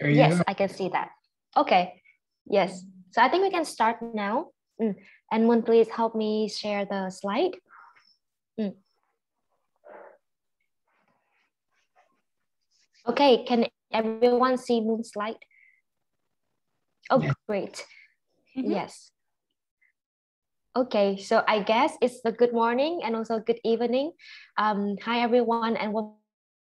yes, go. I can see that. Okay, yes. So I think we can start now. Mm. And Moon, please help me share the slide. Mm. Okay, can everyone see Moon's slide? Oh, yeah. great. Mm -hmm. Yes. Okay, so I guess it's a good morning and also good evening. Um, hi, everyone, and welcome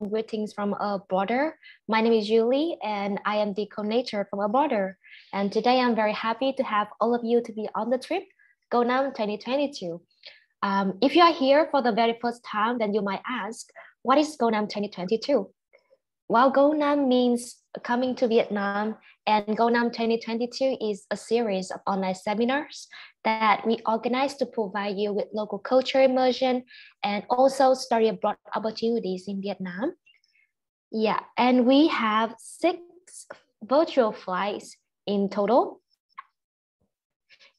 greetings from Abroader. My name is Julie and I am the coordinator from Abroader. And today I'm very happy to have all of you to be on the trip, GoNam 2022. Um, if you are here for the very first time, then you might ask, what is GoNam 2022? Well, GoNam means coming to Vietnam and GoNam 2022 is a series of online seminars that we organize to provide you with local culture immersion and also study abroad opportunities in Vietnam. Yeah, and we have six virtual flights in total.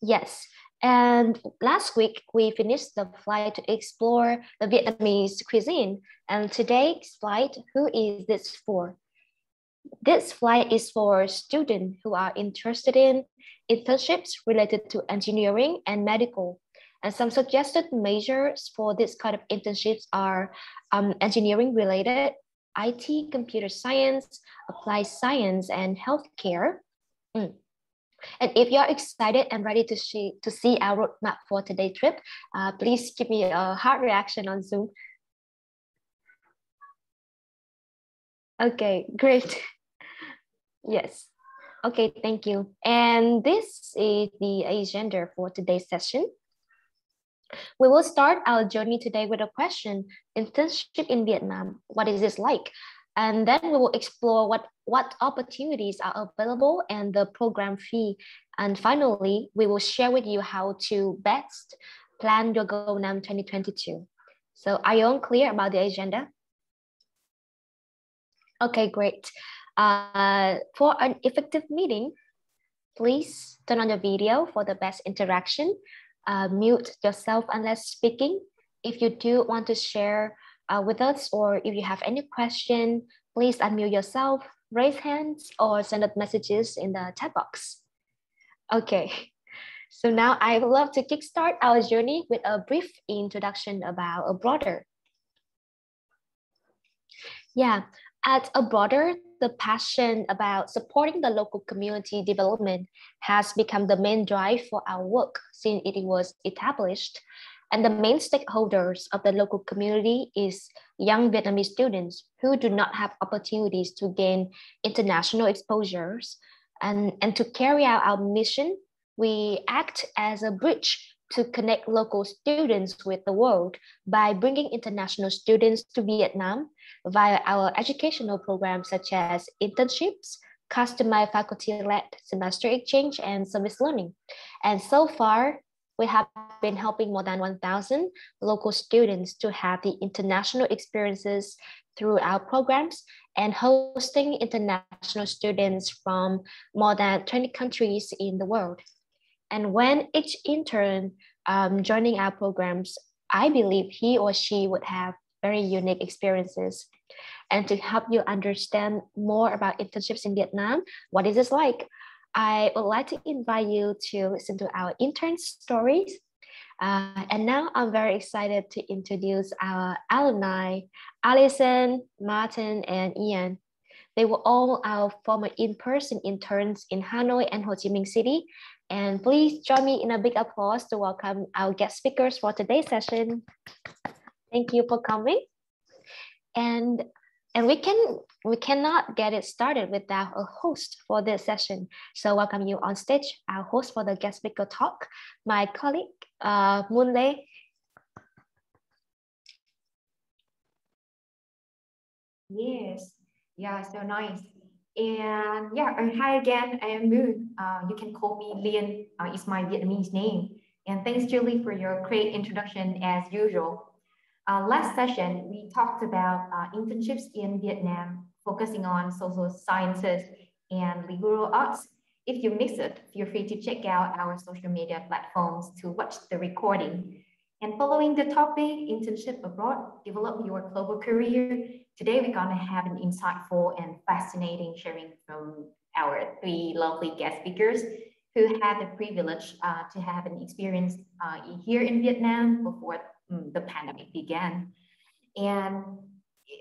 Yes, and last week we finished the flight to explore the Vietnamese cuisine. And today's flight, who is this for? This flight is for students who are interested in internships related to engineering and medical. And some suggested majors for this kind of internships are um, engineering related, IT, computer science, applied science, and healthcare. Mm. And if you're excited and ready to see, to see our roadmap for today's trip, uh, please give me a heart reaction on Zoom. Okay, great. Yes. Okay, thank you. And this is the agenda for today's session. We will start our journey today with a question, internship in Vietnam, what is this like? And then we will explore what, what opportunities are available and the program fee. And finally, we will share with you how to best plan your GoNam 2022. So are you all clear about the agenda? Okay, great. Uh, for an effective meeting, please turn on your video for the best interaction. Uh, mute yourself unless speaking. If you do want to share uh, with us or if you have any question, please unmute yourself, raise hands or send us messages in the chat box. Okay, so now I would love to kickstart our journey with a brief introduction about Abroader. Yeah, at Abroader, the passion about supporting the local community development has become the main drive for our work since it was established. And the main stakeholders of the local community is young Vietnamese students who do not have opportunities to gain international exposures. And, and to carry out our mission, we act as a bridge to connect local students with the world by bringing international students to Vietnam via our educational programs such as internships, customized faculty-led semester exchange, and service learning. And so far, we have been helping more than 1,000 local students to have the international experiences through our programs and hosting international students from more than 20 countries in the world. And when each intern um, joining our programs, I believe he or she would have very unique experiences. And to help you understand more about internships in Vietnam, what is this like? I would like to invite you to listen to our intern stories. Uh, and now I'm very excited to introduce our alumni, Alison, Martin, and Ian. They were all our former in-person interns in Hanoi and Ho Chi Minh City. And please join me in a big applause to welcome our guest speakers for today's session. Thank you for coming. And and we can we cannot get it started without a host for this session. So welcome you on stage, our host for the guest speaker talk, my colleague uh, Moon Lei. Yes, yeah, so nice. And yeah, hi again, I am Moon. Uh, you can call me Lien, uh, it's my Vietnamese name. And thanks, Julie, for your great introduction as usual. Uh, last session, we talked about uh, internships in Vietnam, focusing on social sciences and liberal arts. If you missed it, feel free to check out our social media platforms to watch the recording. And following the topic, internship abroad, develop your global career. Today, we're gonna have an insightful and fascinating sharing from our three lovely guest speakers who had the privilege uh, to have an experience uh, here in Vietnam before um, the pandemic began. And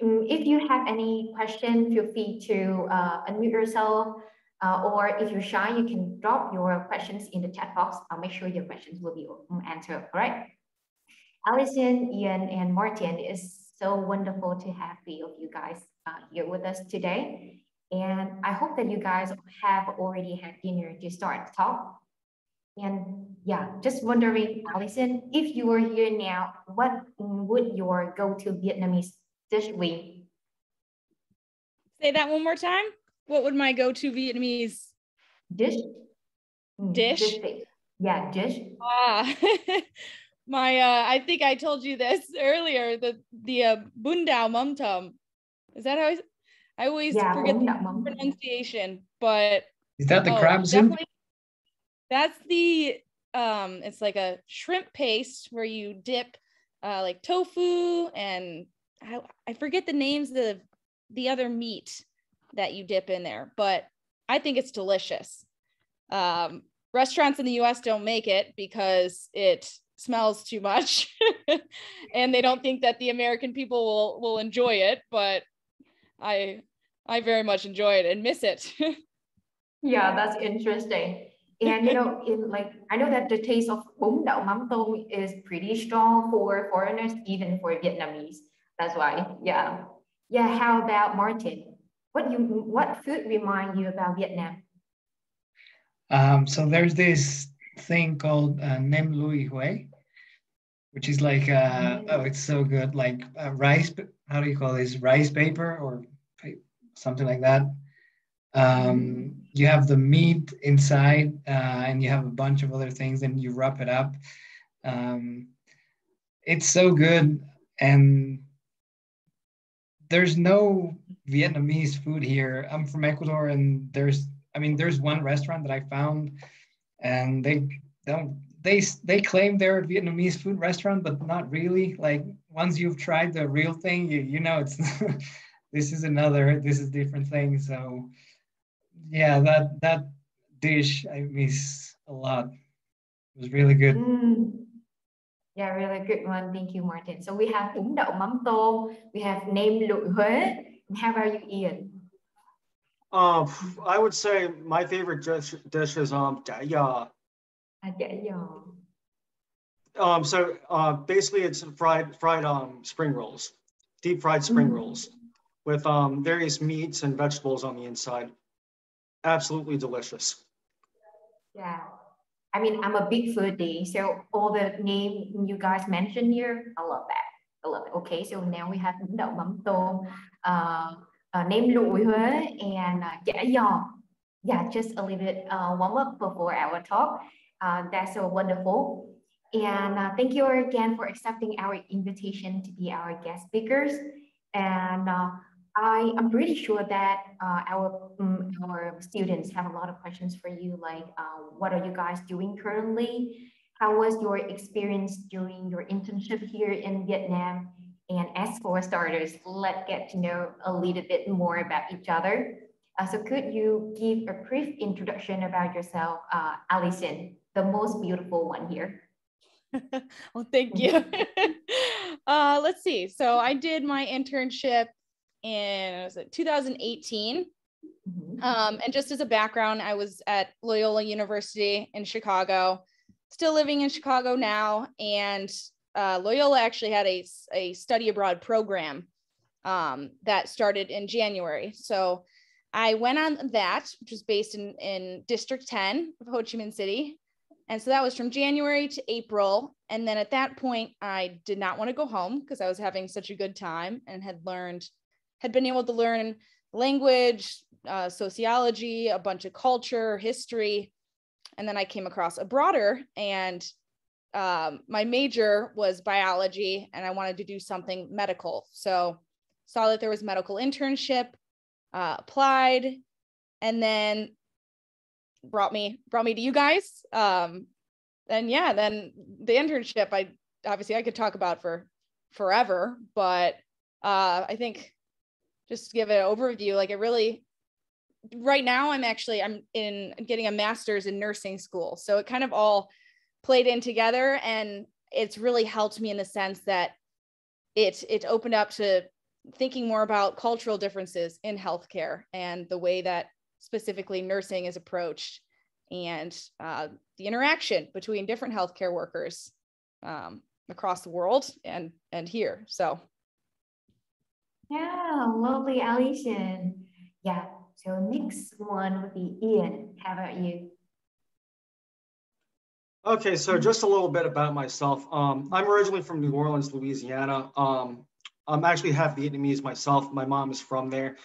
if you have any question, feel free to uh, unmute yourself. Uh, or if you're shy, you can drop your questions in the chat box. I'll make sure your questions will be um, answered, all right? Allison, Ian, and Martin, it is so wonderful to have three of you guys uh, here with us today. And I hope that you guys have already had dinner to start the talk. And yeah, just wondering, Allison, if you were here now, what would your go-to Vietnamese dish be? Say that one more time. What would my go-to Vietnamese dish? Mm, dish? dish yeah, dish. Ah, my uh, I think I told you this earlier. The the uh, bun dao mum tum. Is that how I? I always yeah, forget the pronunciation, but is that the oh, crab soup? That's the um. It's like a shrimp paste where you dip uh, like tofu and I, I forget the names of the, the other meat that you dip in there, but I think it's delicious. Um, restaurants in the US don't make it because it smells too much and they don't think that the American people will will enjoy it, but I I very much enjoy it and miss it. yeah, that's interesting. And you know, in like I know that the taste of bún đậu mắm tôm is pretty strong for foreigners, even for Vietnamese. That's why, yeah, yeah. How about Martin? What you what food remind you about Vietnam? Um, so there's this thing called uh, nem lui huế, which is like uh, mm. oh, it's so good, like uh, rice. How do you call this? Rice paper or something like that. Um, mm. you have the meat inside, uh, and you have a bunch of other things, and you wrap it up. Um, it's so good, and there's no Vietnamese food here. I'm from Ecuador, and there's, I mean, there's one restaurant that I found, and they don't, they they claim they're a Vietnamese food restaurant, but not really. Like once you've tried the real thing, you you know it's this is another, this is different thing. So yeah, that that dish I miss a lot. It was really good. Mm. Yeah, really good one. Thank you, Martin. So we have bún đậu mắm tôm, we have nem lụi Huế. How about you, Ian? Um, I would say my favorite dish, dish is um chả giò. giò. Um, so uh, basically it's fried fried um spring rolls, deep fried spring mm. rolls with um various meats and vegetables on the inside. Absolutely delicious. Yeah. I mean, I'm a big foodie, so all the name you guys mentioned here, I love that. I love it. Okay, so now we have đậu mắm tôm, uh, uh, nem lụi Huế, and uh, chả. Yeah, just a little bit uh, warm up before our talk. Uh, that's so wonderful. And uh, thank you again for accepting our invitation to be our guest speakers. And uh, I am pretty sure that uh, our um, our students have a lot of questions for you, like uh, what are you guys doing currently? How was your experience during your internship here in Vietnam? And as for starters, let's get to know a little bit more about each other. Uh, so could you give a brief introduction about yourself, uh, Allison, the most beautiful one here? well, thank you. uh, let's see. So I did my internship in was it 2018. Mm-hmm. Um, and just as a background, I was at Loyola University in Chicago, still living in Chicago now. And uh, Loyola actually had a, a study abroad program um, that started in January. So I went on that, which was based in, in District 10 of Ho Chi Minh City. And so that was from January to April. And then at that point, I did not want to go home because I was having such a good time and had learned had been able to learn language, uh, sociology, a bunch of culture, history. And then I came across Abroader, and um, my major was biology, and I wanted to do something medical. So saw that there was medical internship, uh, applied, and then brought me brought me to you guys. Um, and yeah, then the internship, I obviously I could talk about for forever, but uh, I think just to give an overview, like it really right now I'm actually I'm in getting a master's in nursing school. So it kind of all played in together and it's really helped me in the sense that it it opened up to thinking more about cultural differences in healthcare and the way that specifically nursing is approached and uh, the interaction between different healthcare workers um, across the world and and here. So yeah, lovely, Alison. Yeah. So next one would be Ian. How about you? Okay, so just a little bit about myself. Um, I'm originally from New Orleans, Louisiana. Um, I'm actually half Vietnamese myself. My mom is from there.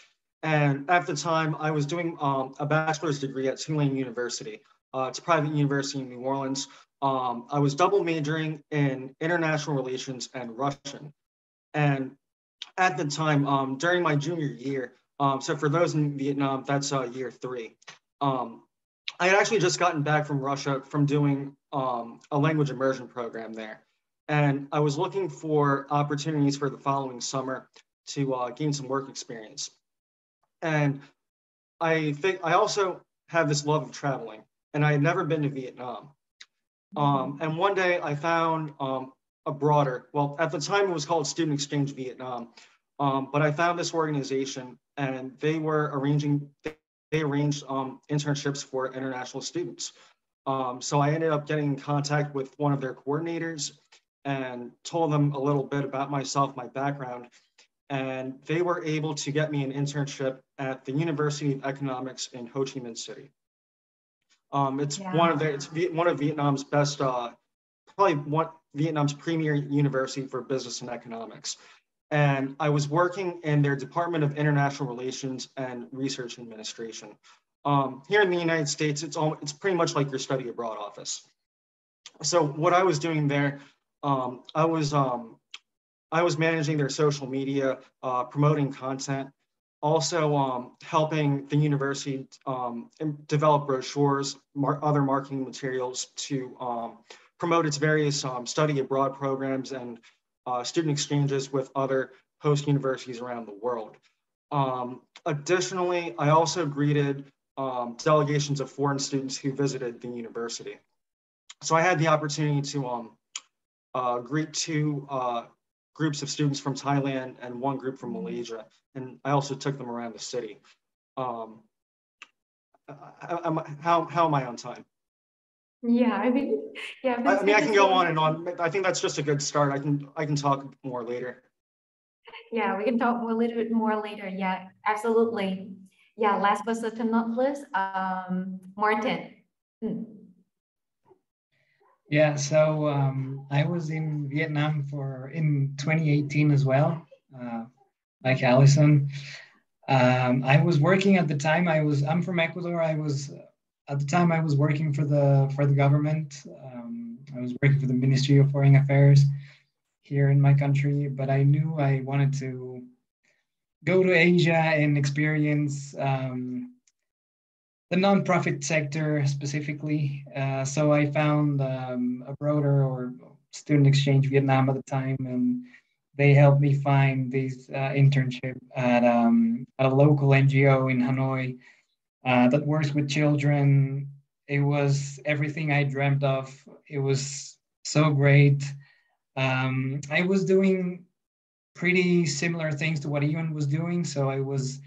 And at the time, I was doing um, a bachelor's degree at Tulane University. Uh, it's a private university in New Orleans. Um, I was double majoring in international relations and Russian. And at the time, um, during my junior year, um, so for those in Vietnam, that's uh, year three. Um, I had actually just gotten back from Russia from doing um, a language immersion program there. And I was looking for opportunities for the following summer to uh, gain some work experience. And I think I also have this love of traveling, and I had never been to Vietnam. Um, and one day I found um, Abroader, well, at the time it was called Student Exchange Vietnam, um, but I found this organization and they were arranging, they arranged um, internships for international students. Um, so I ended up getting in contact with one of their coordinators and told them a little bit about myself, my background, and they were able to get me an internship at the University of Economics in Ho Chi Minh City. Um, it's yeah. one of the, it's one of Vietnam's best, uh, probably one Vietnam's premier university for business and economics and I was working in their Department of International Relations and Research Administration. Um, here in the United States, it's all, it's pretty much like your study abroad office. So what I was doing there, um, I was um, I was managing their social media, uh, promoting content, also um, helping the university um, develop brochures, mar other marketing materials to um, promote its various study abroad programs and uh, student exchanges with other host universities around the world. Um, additionally, I also greeted um, delegations of foreign students who visited the university. So I had the opportunity to um, uh, greet two uh, groups of students from Thailand and one group from Malaysia, and I also took them around the city. Um, how, how am I on time? Yeah, I mean, yeah. I mean, I can go on and on. I think that's just a good start. I can I can talk more later. Yeah, we can talk a little bit more later. Yeah, absolutely. Yeah, last but certainly not least, um, Martin. Hmm. Yeah, so um, I was in Vietnam for in 2018 as well, uh, like Allison. Um, I was working at the time. I was I'm from Ecuador. I was at the time I was working for the for the government. Um, I was working for the Ministry of Foreign Affairs here in my country, but I knew I wanted to go to Asia and experience um, the nonprofit sector specifically. Uh, so I found um, Abroader or student exchange Vietnam at the time, and they helped me find this uh, internship at, um, at a local NGO in Hanoi uh, that works with children. It was everything I dreamt of. It was so great. Um, I was doing pretty similar things to what Ian was doing. So I was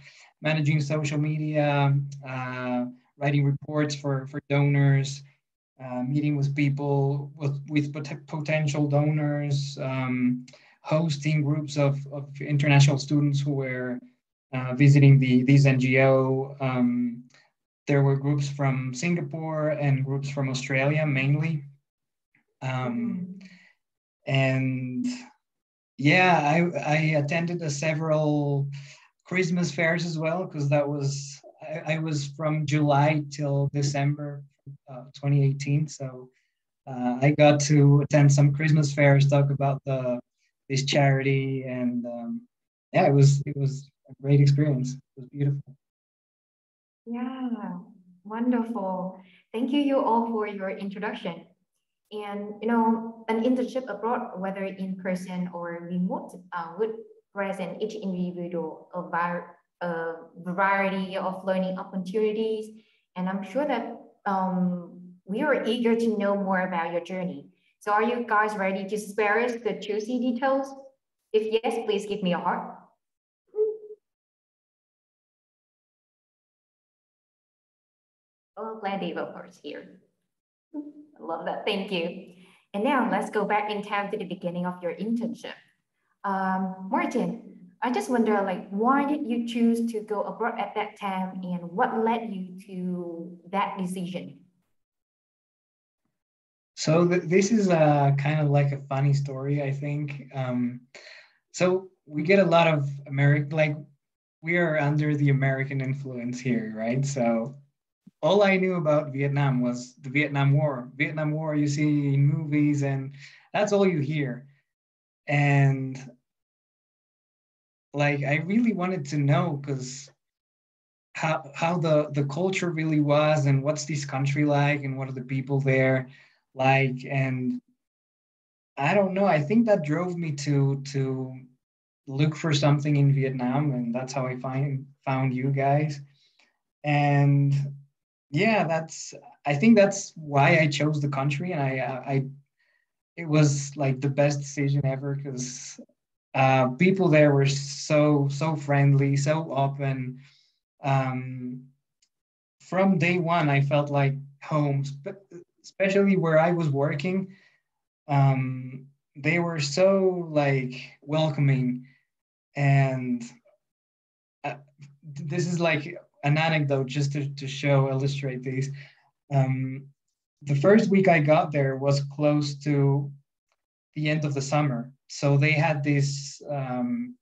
managing social media, uh, writing reports for, for donors, uh, meeting with people with, with pot- potential donors, um, hosting groups of, of international students who were uh, visiting the these NGO. Um, there were groups from Singapore and groups from Australia mainly. Um, and yeah, I, I attended a several Christmas fairs as well because that was I, I, was from July till December uh, 2018. So uh, I got to attend some Christmas fairs, talk about the this charity, and um, yeah, it was it was a great experience. It was beautiful. Yeah, wonderful. Thank you, you all, for your introduction. And you know, an internship abroad, whether in person or remote, uh, would present each individual a, var- a variety of learning opportunities. And I'm sure that um, we are eager to know more about your journey. So are you guys ready to spare us the juicy details? If yes, please give me a heart. Oh, glad developers here. I love that, thank you. And now let's go back in time to the beginning of your internship. Um, Martin, I just wonder like, why did you choose to go abroad at that time and what led you to that decision? So th this is a kind of like a funny story, I think. Um, so we get a lot of American, like we are under the American influence here, right? So all I knew about Vietnam was the Vietnam War. Vietnam War you see in movies, and that's all you hear. And like I really wanted to know because how how the the culture really was and what's this country like and what are the people there like and I don't know. I think that drove me to to look for something in Vietnam, and that's how I find found you guys. And yeah, that's I think that's why I chose the country, and I I it was like the best decision ever because uh, people there were so so friendly, so open. Um, from day one, I felt like home, especially where I was working. Um, they were so like welcoming, and uh, this is like an anecdote just to, to show illustrate these. Um, the first week I got there was close to the end of the summer, so they had this um,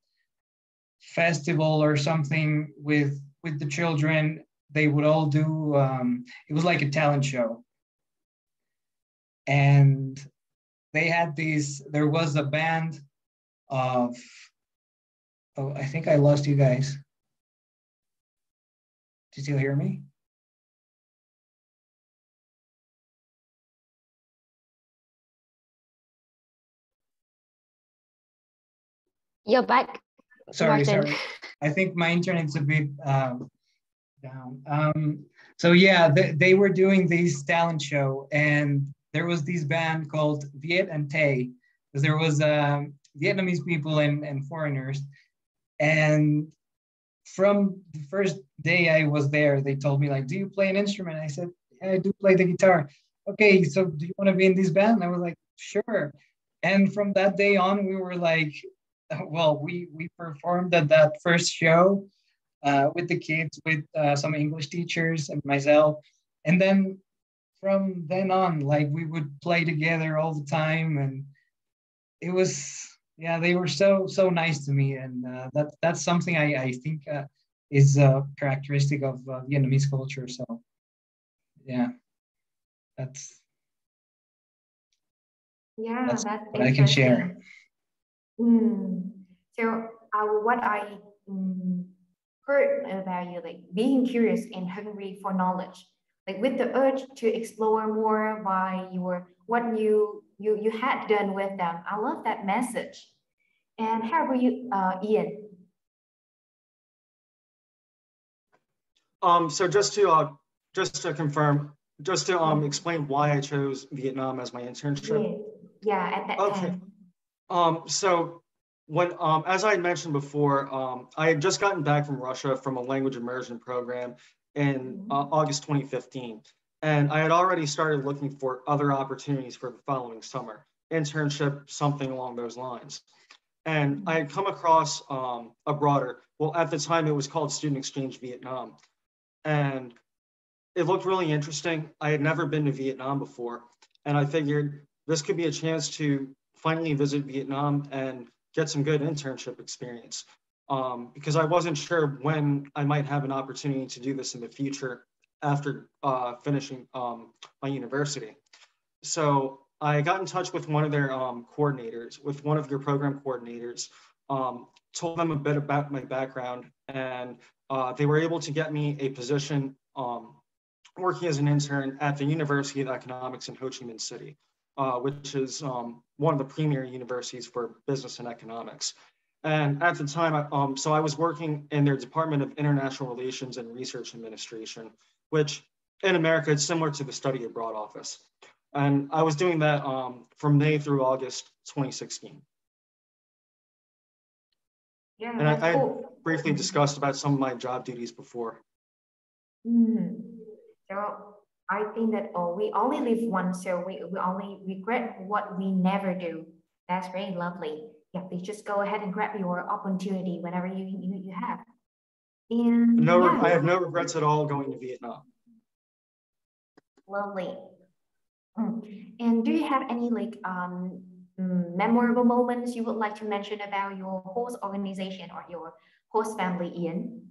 festival or something with with the children. They would all do. Um, it was like a talent show, and they had these. There was a band of. Oh, I think I lost you guys. Do you still hear me? You're back. Sorry, Martin. sorry. I think my internet's a bit um, down. Um, so yeah, they, they were doing this talent show, and there was this band called Viet and Tay, because there was um, Vietnamese people and, and foreigners, and from the first day I was there, they told me like, "Do you play an instrument?" I said, yeah, "I do play the guitar." Okay, so do you want to be in this band? And I was like, "Sure." And from that day on, we were like, well, we we performed at that first show uh, with the kids, with uh, some English teachers and myself, and then from then on, like we would play together all the time, and it was yeah, they were so so nice to me, and uh, that that's something I I think uh, is a characteristic of uh, Vietnamese culture. So yeah, that's yeah, that's, that's what I can share. Mm. So uh, what I mm, heard about you, like being curious and hungry for knowledge, like with the urge to explore more by your what you you you had done with them. I love that message. And how about you, uh, Ian? Um, so just to uh, just to confirm, just to um explain why I chose Vietnam as my internship. Yeah, yeah at that okay. time. Um, so when um, as I had mentioned before, um, I had just gotten back from Russia from a language immersion program in uh, mm-hmm. August 2015. And I had already started looking for other opportunities for the following summer, internship, something along those lines. And I had come across um, Abroader, well, at the time it was called Student Exchange Vietnam. And it looked really interesting. I had never been to Vietnam before. And I figured this could be a chance to finally visit Vietnam and get some good internship experience. Um, because I wasn't sure when I might have an opportunity to do this in the future after uh, finishing um, my university. So I got in touch with one of their um, coordinators, with one of your program coordinators, um, told them a bit about my background, and uh, they were able to get me a position um, working as an intern at the University of Economics in Ho Chi Minh City. uh, which is um, one of the premier universities for business and economics. And at the time, um, so I was working in their Department of International Relations and Research Administration, which in America is similar to the study abroad office. And I was doing that um, from May through August 2016. Yeah, and I, I briefly discussed about some of my job duties before. Mm. So I think that oh, we only live once, so we, we only regret what we never do. That's very lovely. Yeah, please just go ahead and grab your opportunity whenever you you, you have. And no, yeah. I have no regrets at all going to Vietnam. Lovely. Mm. And do you have any like um mm, memorable moments you would like to mention about your host organization or your host family, Ian?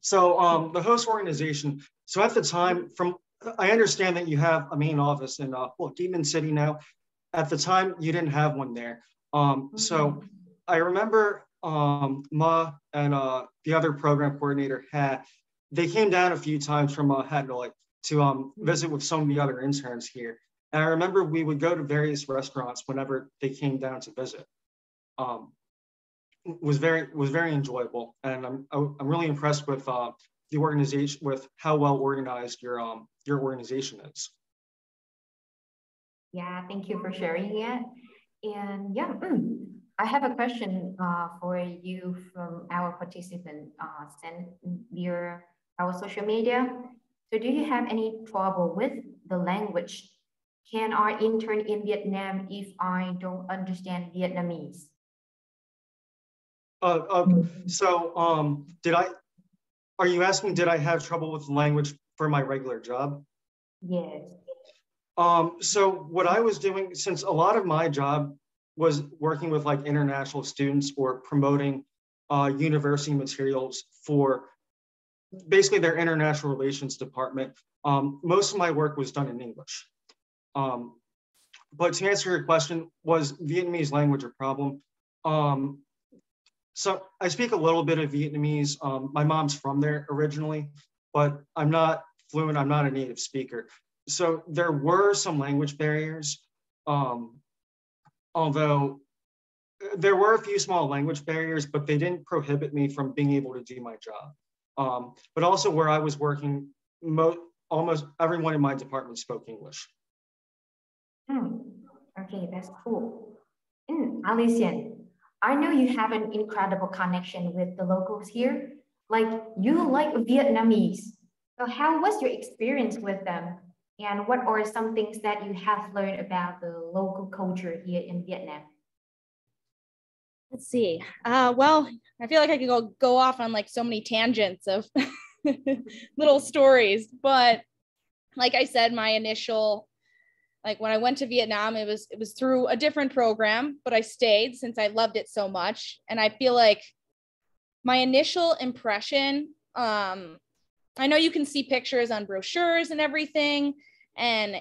So um, the host organization. So at the time, from I understand that you have a main office in uh, well, Demon City now. At the time, you didn't have one there. Um, so Mm. I remember um, Ma and uh, the other program coordinator had they came down a few times from uh, Hanoi to um, visit with some of the other interns here. And I remember we would go to various restaurants whenever they came down to visit. Um, was very was very enjoyable, and I'm I'm really impressed with uh, the organization with how well organized your um your organization is. Yeah, thank you for sharing it. And yeah, I have a question uh, for you from our participant uh, sent via our social media. So do you have any trouble with the language? Can I intern in Vietnam if I don't understand Vietnamese? Uh, uh, so um, did I? Are you asking did I have trouble with language for my regular job? Yes. Um, so what I was doing, since a lot of my job was working with like international students or promoting uh, university materials for basically their international relations department, um, most of my work was done in English. Um, but to answer your question, was Vietnamese language a problem? Um, so I speak a little bit of Vietnamese. Um, my mom's from there originally, but I'm not fluent. I'm not a native speaker. So there were some language barriers, um, although there were a few small language barriers, but they didn't prohibit me from being able to do my job. Um, but also where I was working, mo- almost everyone in my department spoke English. Hmm. Okay, that's cool. Mm, I know you have an incredible connection with the locals here. Like you like Vietnamese. So how was your experience with them? And what are some things that you have learned about the local culture here in Vietnam? Let's see. Uh, well, I feel like I could go go off on like so many tangents of little stories, but like I said, my initial like when I went to Vietnam, it was it was through a different program, but I stayed since I loved it so much, and I feel like my initial impression. Um, I know you can see pictures on brochures and everything, and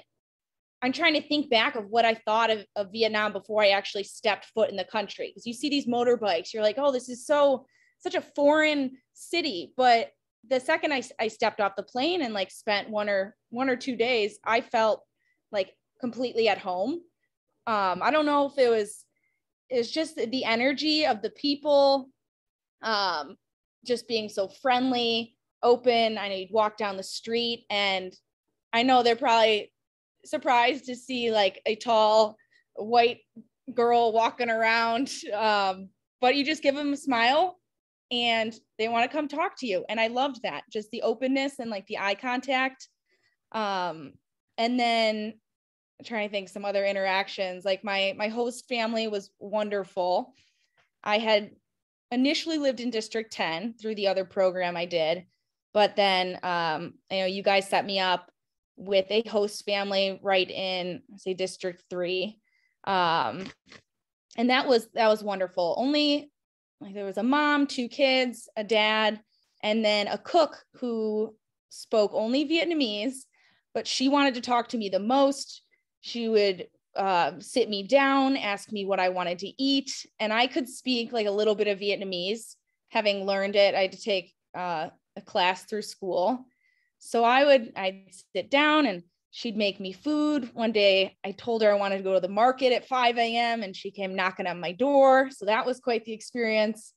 I'm trying to think back of what I thought of, of Vietnam before I actually stepped foot in the country. Because you see these motorbikes, you're like, oh, this is so such a foreign city. But the second I, I stepped off the plane and like spent one or one or two days, I felt like completely at home. Um, I don't know if it was it's just the energy of the people, um, just being so friendly, open. I know you'd walk down the street and I know they're probably surprised to see like a tall white girl walking around. Um, but you just give them a smile and they want to come talk to you. And I loved that, just the openness and like the eye contact. Um, and then I'm trying to think some other interactions. Like my my host family was wonderful. I had initially lived in District 10 through the other program I did, but then um, you know you guys set me up with a host family right in say district three. Um, and that was that was wonderful. Only like there was a mom two kids a dad and then a cook who spoke only vietnamese but she wanted to talk to me the most. She would uh, sit me down ask me what i wanted to eat and i could speak like a little bit of vietnamese. Having learned it i had to take uh, a class through school so I would I'd sit down and she'd make me food. One day I told her I wanted to go to the market at 5 a.m. and she came knocking on my door. So that was quite the experience.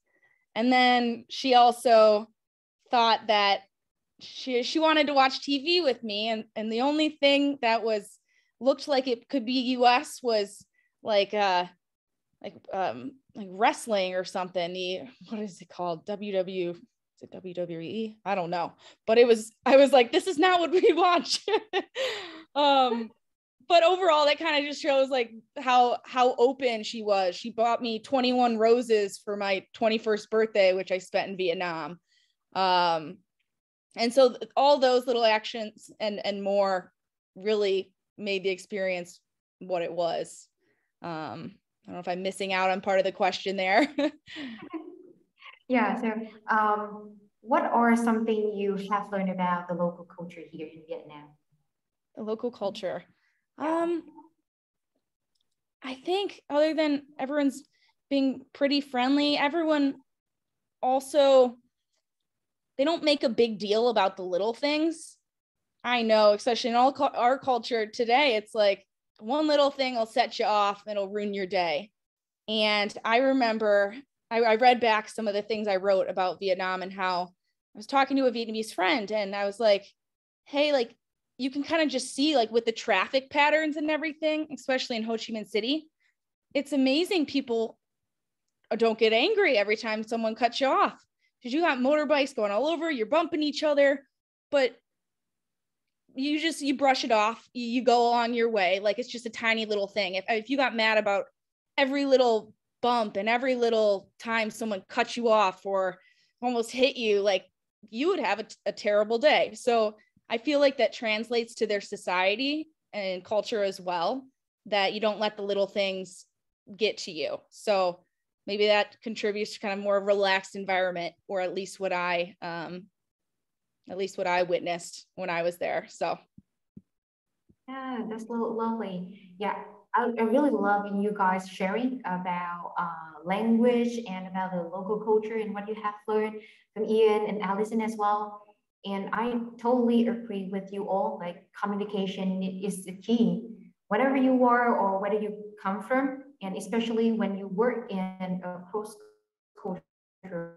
And then she also thought that she she wanted to watch TV with me. And, and the only thing that was looked like it could be US was like uh like um like wrestling or something. The what is it called? WW it WWE? I don't know. But it was I was like, this is not what we watch. um but overall that kind of just shows like how how open she was. She bought me 21 roses for my 21st birthday, which I spent in Vietnam. Um and so all those little actions and and more really made the experience what it was. Um, I don't know if I'm missing out on part of the question there. yeah. So, um, what are something you have learned about the local culture here in Vietnam? The local culture. Um, I think other than everyone's being pretty friendly, everyone also they don't make a big deal about the little things. I know, especially in all our culture today, it's like one little thing will set you off and it'll ruin your day. And I remember I, I read back some of the things I wrote about Vietnam and how I was talking to a Vietnamese friend and I was like, hey, like you can kind of just see like with the traffic patterns and everything, especially in Ho Chi Minh City, it's amazing people uh, don't get angry every time someone cuts you off because you got motorbikes going all over, you're bumping each other, but you just you brush it off you, you go along your way like it's just a tiny little thing. If, if you got mad about every little bump and every little time someone cut you off or almost hit you like you would have a, a terrible day so i feel like that translates to their society and culture as well that you don't let the little things get to you so maybe that contributes to kind of more relaxed environment or at least what i um, at least what I witnessed when I was there. So. Yeah, that's lovely. Yeah, I, I really love you guys sharing about uh, language and about the local culture and what you have learned from Ian and Allison as well. And I totally agree with you all. Like communication is the key, whatever you are or whether you come from, and especially when you work in a cross culture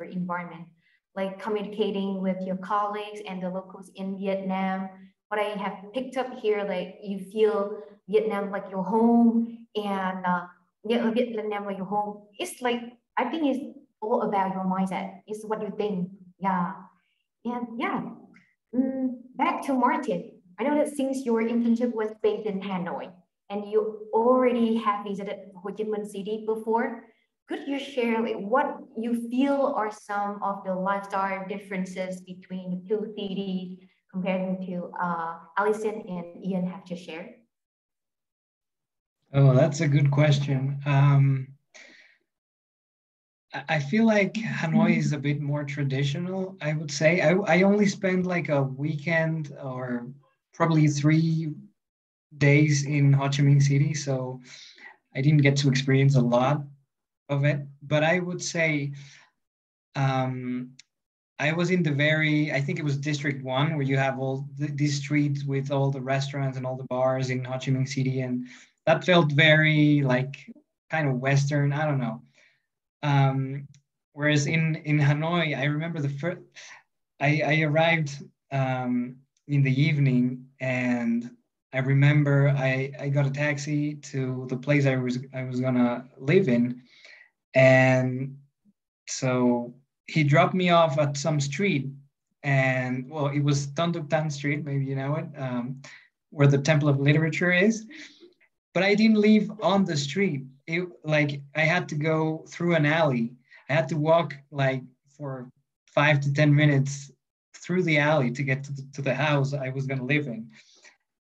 environment like communicating with your colleagues and the locals in Vietnam. What I have picked up here, like you feel Vietnam like your home and uh, Vietnam like your home. It's like, I think it's all about your mindset. It's what you think. Yeah. And yeah, mm, back to Martin. I know that since your internship was based in Hanoi and you already have visited Ho Chi Minh City before, could you share like, what you feel are some of the lifestyle differences between the two cities compared to uh, Allison and Ian have just shared? Oh, that's a good question. Um, I feel like Hanoi is a bit more traditional, I would say. I, I only spent like a weekend or probably three days in Ho Chi Minh City, so I didn't get to experience a lot of it, but I would say um, I was in the very, I think it was District One, where you have all the, these streets with all the restaurants and all the bars in Ho Chi Minh City, and that felt very like kind of Western. I don't know. Um, whereas in in Hanoi, I remember the first, I, I arrived um, in the evening, and I remember I I got a taxi to the place I was I was gonna live in, and so he dropped me off at some street and well it was Tan street maybe you know it um, where the temple of literature is but i didn't live on the street it like i had to go through an alley i had to walk like for five to ten minutes through the alley to get to the, to the house i was going to live in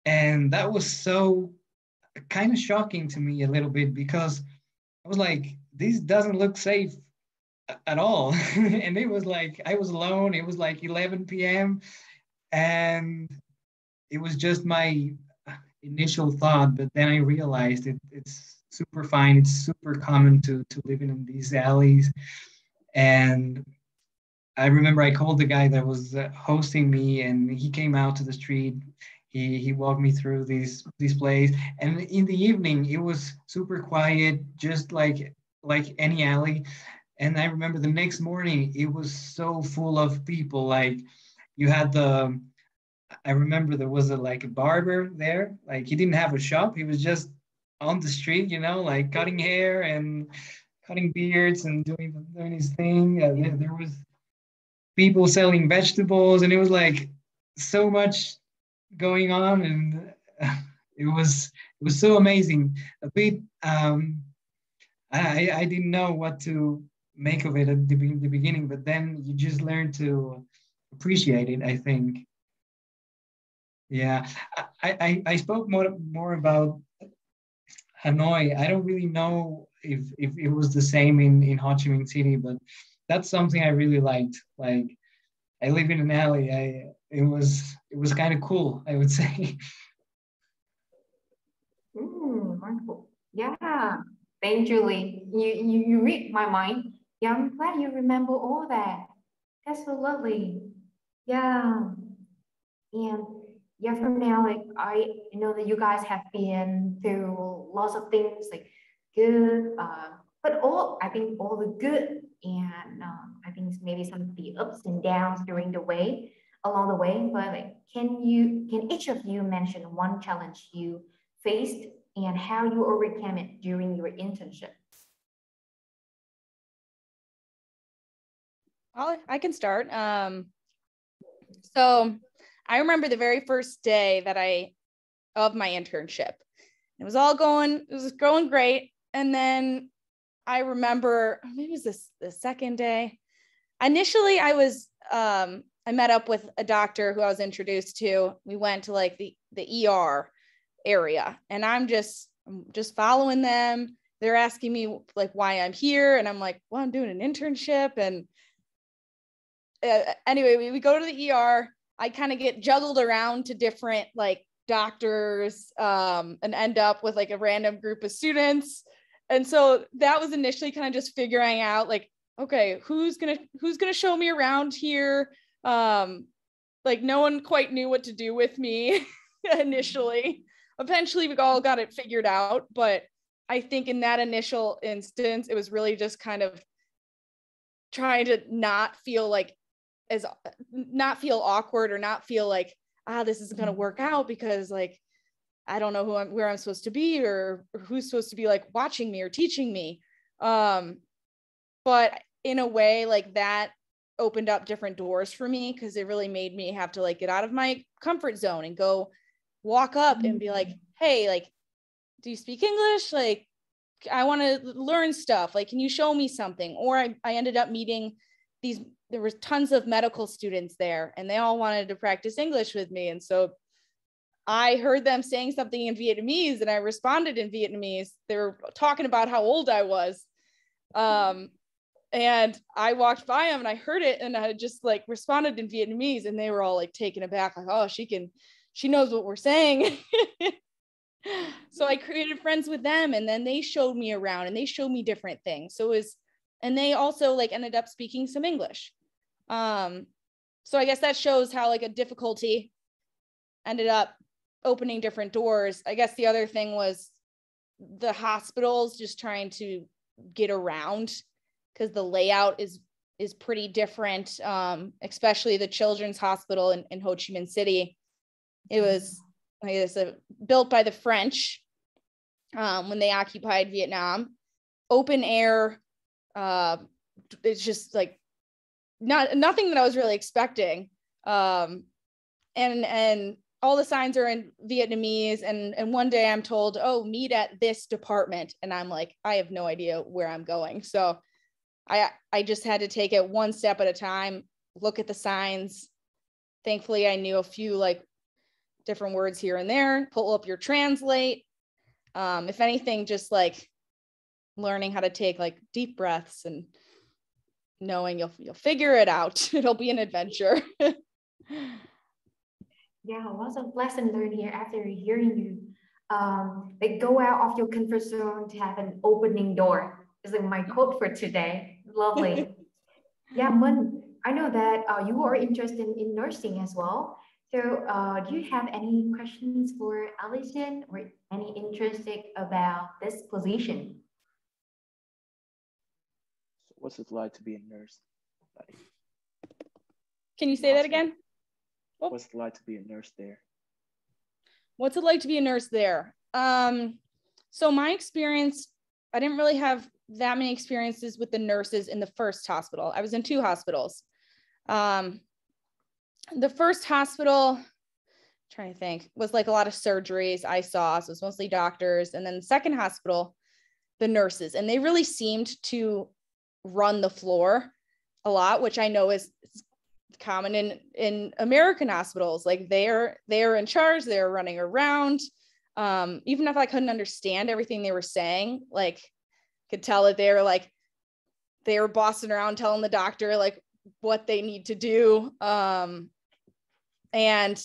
and that was so kind of shocking to me a little bit because i was like this doesn't look safe at all. and it was like, I was alone. It was like 11 p.m. And it was just my initial thought, but then I realized it, it's super fine. It's super common to, to live in these alleys. And I remember I called the guy that was uh, hosting me and he came out to the street. he he walked me through these these plays and in the evening it was super quiet just like like any alley and i remember the next morning it was so full of people like you had the i remember there was a like a barber there. Like he didn't have a shop. He was just on the street you know like cutting hair and cutting beards and doing doing his thing. There, there was people selling vegetables and it was like so much going on and it was it was so amazing. A bit um i i didn't know what to make of it at the, the beginning but then you just learn to appreciate it i think yeah i i, I spoke more more about hanoi i don't really know if if it was the same in in ho chi minh city but that's something i really liked like i live in an alley i it was it was kind of cool, I would say. Mm, wonderful. Yeah. Thank you, Lee. You, you you read my mind. Yeah, I'm glad you remember all that. That's so lovely. Yeah. And yeah, from now, like I know that you guys have been through lots of things, like good, uh, but all I think all the good and um, I think maybe some of the ups and downs during the way along the way, but like, can you can each of you mention one challenge you faced and how you overcame it during your internship? I'll, I can start. Um, so I remember the very first day that I of my internship. It was all going, it was going great. And then I remember maybe it was this the second day. Initially, I was um, I met up with a doctor who I was introduced to. We went to like the the ER area, and I'm just I'm just following them. They're asking me like why I'm here, and I'm like, well, I'm doing an internship. And uh, anyway, we, we go to the ER. I kind of get juggled around to different like doctors um, and end up with like a random group of students. And so that was initially kind of just figuring out like, okay, who's gonna who's gonna show me around here? um like no one quite knew what to do with me initially eventually we all got it figured out but i think in that initial instance it was really just kind of trying to not feel like as not feel awkward or not feel like ah this isn't going to mm-hmm. work out because like i don't know who i'm where i'm supposed to be or, or who's supposed to be like watching me or teaching me um but in a way like that opened up different doors for me because it really made me have to like get out of my comfort zone and go walk up and be like, mm-hmm. hey, like, do you speak English? Like, I want to learn stuff. Like, can you show me something? Or I, I ended up meeting these, there was tons of medical students there and they all wanted to practice English with me. And so I heard them saying something in Vietnamese and I responded in Vietnamese. They were talking about how old I was. Um, and I walked by them and I heard it and I just like responded in Vietnamese and they were all like taken aback, like, oh, she can, she knows what we're saying. so I created friends with them and then they showed me around and they showed me different things. So it was, and they also like ended up speaking some English. Um, so I guess that shows how like a difficulty ended up opening different doors. I guess the other thing was the hospitals just trying to get around because the layout is is pretty different, um, especially the Children's Hospital in, in Ho Chi Minh City. It was it was a, built by the French um, when they occupied Vietnam. Open air. Uh, it's just like not nothing that I was really expecting. Um, and and all the signs are in Vietnamese. And and one day I'm told, oh, meet at this department, and I'm like, I have no idea where I'm going. So I I just had to take it one step at a time, look at the signs. Thankfully, I knew a few like different words here and there. Pull up your translate. Um, if anything, just like learning how to take like deep breaths and knowing you'll you'll figure it out. It'll be an adventure. yeah, lots of lesson learned here after hearing you. Um, like go out of your comfort zone to have an opening door is like my quote for today. Lovely. yeah, Mun, I know that uh, you are interested in, in nursing as well. So uh, do you have any questions for Allison or any interested about this position? What's it like to be a nurse? Can you say that again? Oh. What's it like to be a nurse there? What's it like to be a nurse there? Um, so my experience, I didn't really have that many experiences with the nurses in the first hospital. I was in two hospitals. Um, the first hospital, trying to think, was like a lot of surgeries I saw. So it was mostly doctors. And then the second hospital, the nurses, and they really seemed to run the floor a lot, which I know is common in in American hospitals. Like they're they're in charge, they're running around. Um, even if I couldn't understand everything they were saying, like could tell that they were like they were bossing around telling the doctor like what they need to do. Um, and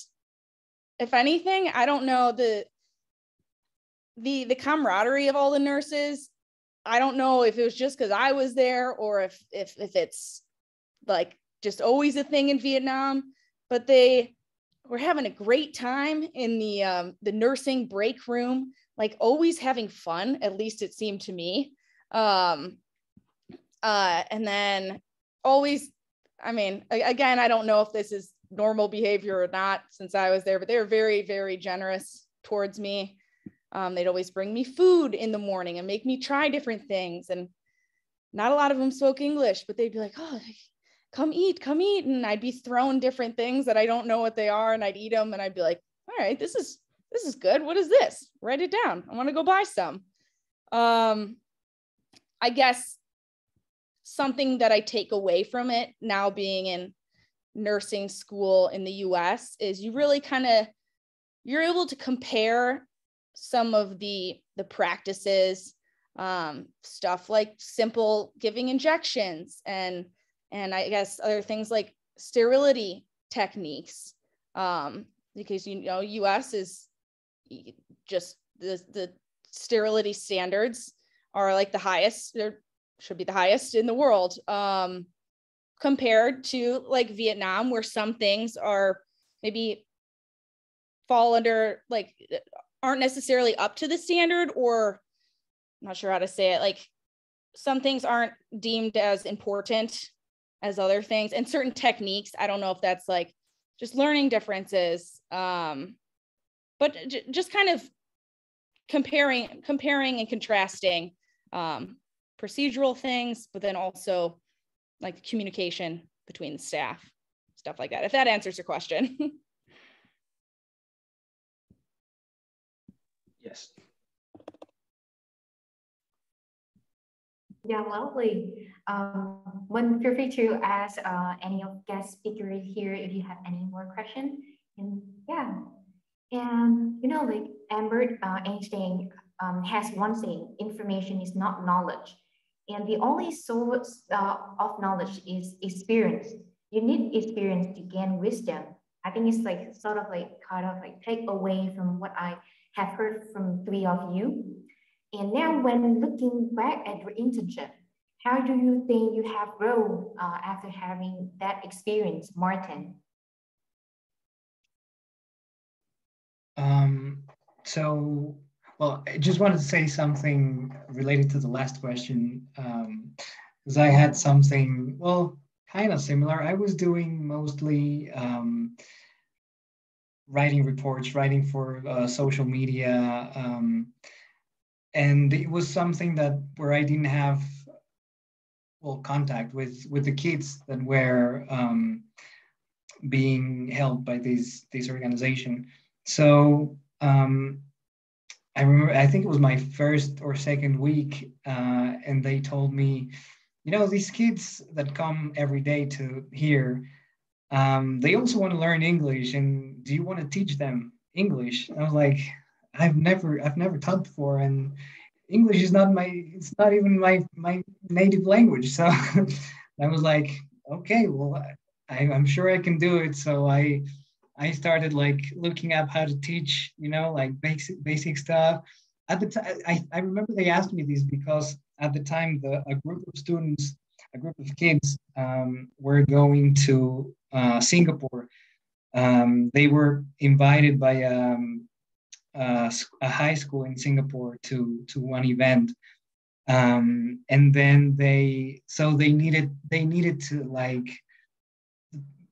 if anything, I don't know the the the camaraderie of all the nurses. I don't know if it was just because I was there or if if if it's like just always a thing in Vietnam, but they were having a great time in the um, the nursing break room, like always having fun. At least it seemed to me. Um, uh, and then always, I mean, again, I don't know if this is normal behavior or not since I was there, but they were very, very generous towards me. Um, they'd always bring me food in the morning and make me try different things. And not a lot of them spoke English, but they'd be like, oh, come eat, come eat. And I'd be thrown different things that I don't know what they are. And I'd eat them and I'd be like, all right, this is, this is good. What is this? Write it down. I want to go buy some. Um, I guess something that I take away from it now being in nursing school in the US is you really kind of you're able to compare some of the the practices um, stuff like simple giving injections and and I guess other things like sterility techniques um, because you know US is just the the sterility standards are like the highest there should be the highest in the world um, compared to like Vietnam where some things are maybe fall under like aren't necessarily up to the standard or I'm not sure how to say it like some things aren't deemed as important as other things. And certain techniques i don't know if that's like just learning differences um but j- just kind of comparing comparing and contrasting um procedural things but then also like communication between staff stuff like that if that answers your question yes Yeah, lovely. Um, when feel free to ask uh, any of guest speakers here if you have any more questions. And yeah, and you know, like Albert uh, Einstein um, has one saying: information is not knowledge, and the only source uh, of knowledge is experience. You need experience to gain wisdom. I think it's like sort of like kind of like take away from what I have heard from three of you. And now when looking back at your internship, how do you think you have grown uh, after having that experience, Martin? Um, so, well, I just wanted to say something related to the last question, because um, I had something, well, kind of similar. I was doing mostly um, writing reports, writing for uh, social media, um, and it was something that where I didn't have well contact with with the kids that were um, being helped by this this organization. So um, I remember I think it was my first or second week, uh, and they told me, you know, these kids that come every day to here, um, they also want to learn English, and do you want to teach them English? I was like, I've never I've never taught before, and English is not my it's not even my my native language. So I was like, okay, well, I, I'm sure I can do it. So I I started like looking up how to teach, you know, like basic basic stuff. At the time, I, I remember they asked me this because at the time the a group of students, a group of kids, um, were going to uh, Singapore Um, they were invited by um, uh, a high school in Singapore to to one event, um, and then they so they needed they needed to like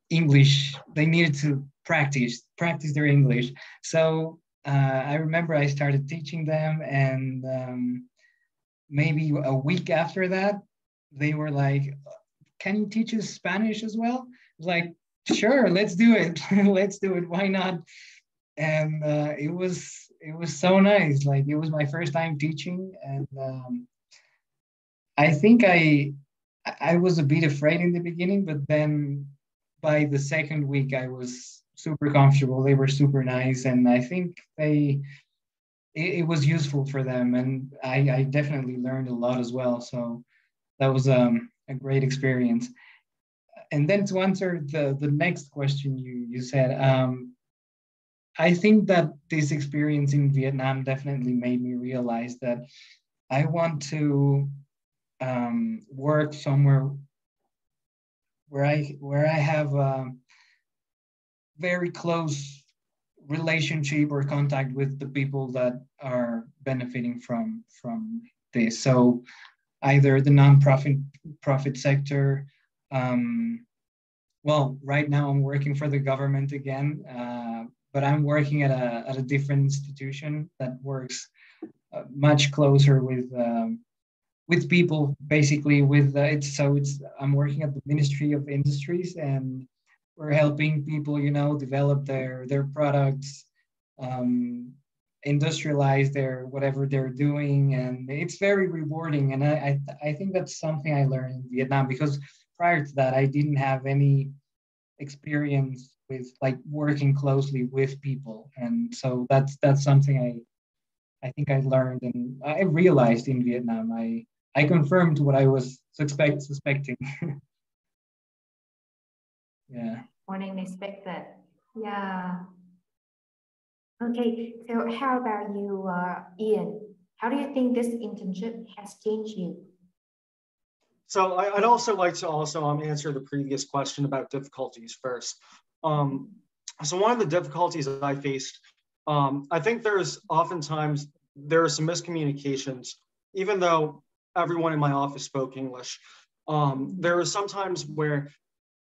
English. They needed to practice practice their English. So uh, I remember I started teaching them, and um, maybe a week after that, they were like, "Can you teach us Spanish as well?" Like, "Sure, let's do it. let's do it. Why not?" And uh, it was it was so nice. Like it was my first time teaching, and um, I think I I was a bit afraid in the beginning, but then by the second week, I was super comfortable. They were super nice, and I think they it, it was useful for them, and I, I definitely learned a lot as well. So that was um, a great experience. And then to answer the the next question you you said, um, I think that this experience in Vietnam definitely made me realize that I want to um, work somewhere where I where I have a very close relationship or contact with the people that are benefiting from from this. So either the nonprofit profit sector. Um, well, right now I'm working for the government again, uh, but I'm working at a at a different institution that works uh, much closer with um, with people basically with uh, it's so it's i'm working at the ministry of industries and we're helping people you know develop their their products um, industrialize their whatever they're doing. And it's very rewarding. And I, I i think that's something i learned in vietnam because prior to that i didn't have any experience with like working closely with people and so that's that's something i i think i learned and i realized in vietnam i I confirmed what I was suspect suspecting. yeah. Unexpected. Yeah. Okay, so how about you, uh, Ian? How do you think this internship has changed you? So I, would also like to also um, answer the previous question about difficulties first. Um, so one of the difficulties that I faced, um, I think there's oftentimes there are some miscommunications, even though everyone in my office spoke English. Um, there are sometimes where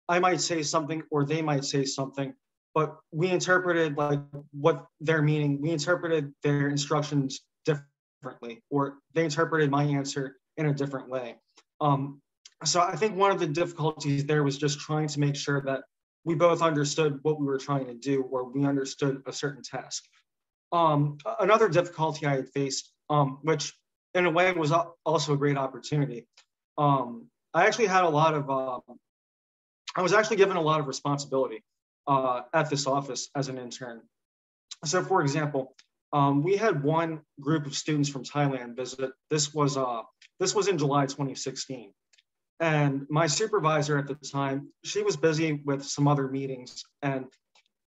I might say something or they might say something, but we interpreted like what they're meaning. We interpreted their instructions differently, or they interpreted my answer in a different way. Um, so I think one of the difficulties there was just trying to make sure that we both understood what we were trying to do, or we understood a certain task. Um, another difficulty I had faced, um, which in a way was also a great opportunity. Um, I actually had a lot of, uh, I was actually given a lot of responsibility uh, at this office as an intern. So for example, um, we had one group of students from Thailand visit. This was, uh, this was in July 2016. And my supervisor at the time, she was busy with some other meetings. And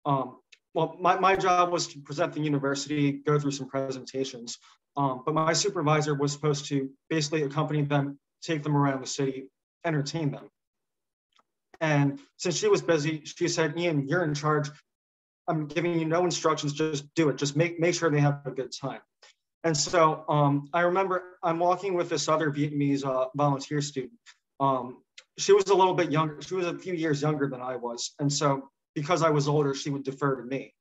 um, well, my, my job was to present the university, go through some presentations. Um, but my supervisor was supposed to basically accompany them, take them around the city, entertain them. And since she was busy, she said, Ian, you're in charge. I'm giving you no instructions, just do it. Just make, make sure they have a good time. And so um, I remember I'm walking with this other Vietnamese uh, volunteer student. Um, she was a little bit younger. She was a few years younger than I was. And so because I was older, she would defer to me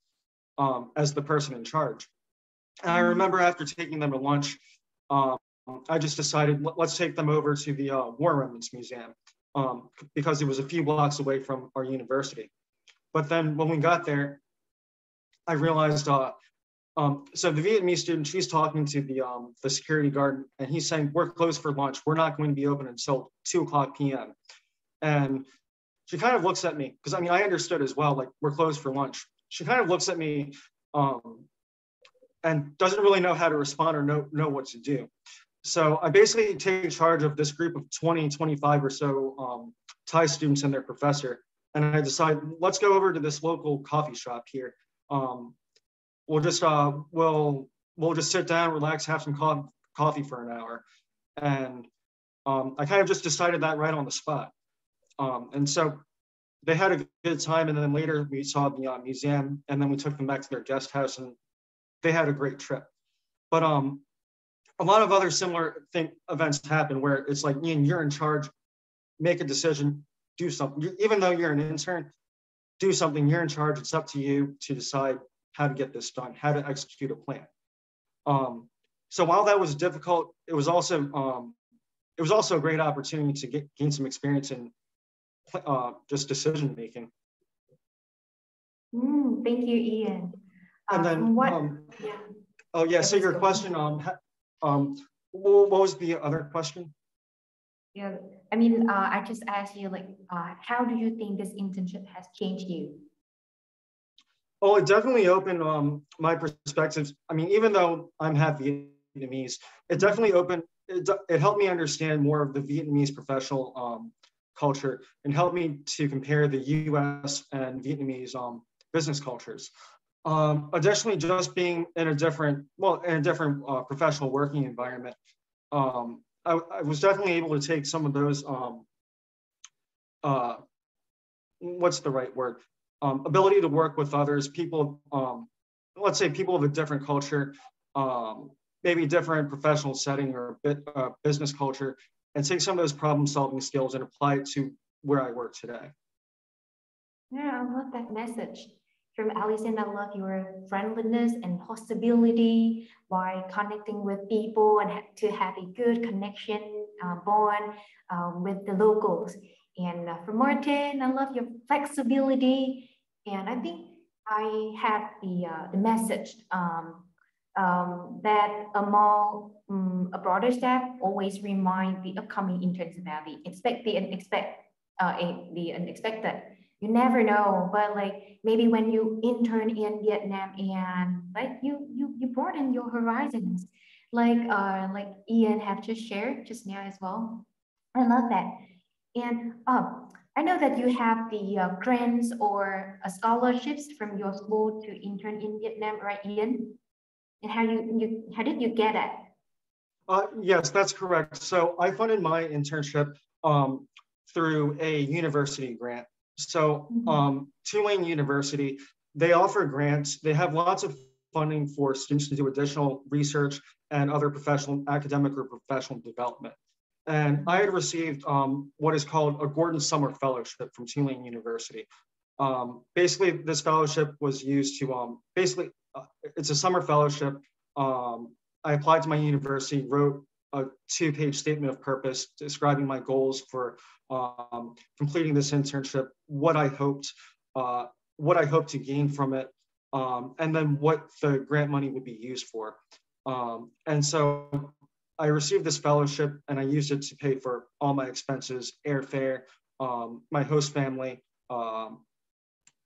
um, as the person in charge. And I remember after taking them to lunch, um, I just decided let's take them over to the uh, War Remnants Museum um, because it was a few blocks away from our university. But then when we got there, I realized, uh, um, so the Vietnamese student, she's talking to the, um, the security guard and he's saying, we're closed for lunch. We're not going to be open until two o'clock PM. And she kind of looks at me because I mean, I understood as well, like we're closed for lunch. She kind of looks at me um, and doesn't really know how to respond or know, know what to do. So I basically take charge of this group of 20, 25 or so um, Thai students and their professor. And I decide, let's go over to this local coffee shop here. We'll just, uh, we'll, we'll just sit down, relax, have some co coffee for an hour. And um, I kind of just decided that right on the spot. Um, and so they had a good time. And then later we saw the uh, museum and then we took them back to their guest house and they had a great trip. But um, a lot of other similar thing events happen where it's like, Ian, you're in charge, make a decision, do something. Even though you're an intern, do something, you're in charge. It's up to you to decide how to get this done, how to execute a plan. Um, so while that was difficult, it was also um, it was also a great opportunity to get gain some experience in uh, just decision making. Mm, thank you, Ian. And then, Um, what? um, yeah. oh yeah. So your question, um, um, what was the other question? Yeah, I mean, uh, I just asked you, like, uh, how do you think this internship has changed you? Oh, it definitely opened um, my perspectives. I mean, even though I'm half Vietnamese, it definitely opened, it, it helped me understand more of the Vietnamese professional um, culture and helped me to compare the US and Vietnamese um, business cultures. Um, additionally, just being in a different, well, in a different uh, professional working environment, um, I, I was definitely able to take some of those, um, uh, what's the right word? Um, ability to work with others, people, um, let's say people of a different culture, um, maybe different professional setting or bit, uh, business culture, and take some of those problem solving skills and apply it to where I work today. Yeah, I love that message. From Alison, I love your friendliness and hospitality by connecting with people and to have a good connection uh, bond um, with the locals. And uh, from Martin, I love your flexibility. And I think I have the, uh, the message um, um, that among um, Abroader staff always remind the upcoming interns about the expect the unexpected, uh, the unexpected. You never know but like maybe when you intern in vietnam and like you you you broaden your horizons. Like uh like ian have just shared just now as well. I love that. And um i know that you have the uh, grants or uh, scholarships from your school to intern in vietnam right ian and how you you how did you get it Uh, yes, that's correct. So I funded my internship um, through a university grant. So Mhm. um, Tulane University, they offer grants. They have lots of funding for students to do additional research and other professional, academic or professional development. And I had received um, what is called a Gordon Summer Fellowship from Tulane University. Um, basically, this fellowship was used to um, basically, uh, it's a summer fellowship. Um, I applied to my university, wrote a two-page statement of purpose describing my goals for um, completing this internship, what I hoped, uh, what I hoped to gain from it, um, and then what the grant money would be used for. Um, and so I received this fellowship and I used it to pay for all my expenses, airfare, um, my host family, um,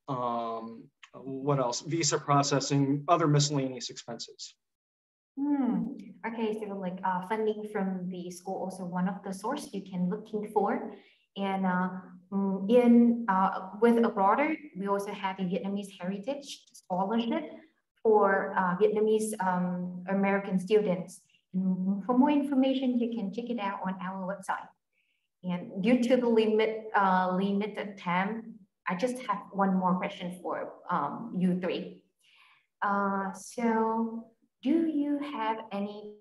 um, what else? Visa processing, other miscellaneous expenses. Hmm. Okay, so like uh, funding from the school also one of the source you can looking for. And uh, mm, in uh, with Abroader, we also have a Vietnamese heritage scholarship for uh, Vietnamese um, American students. And for more information, you can check it out on our website. And due to the limit uh, limited time, I just have one more question for um, you three. Uh, so do you have any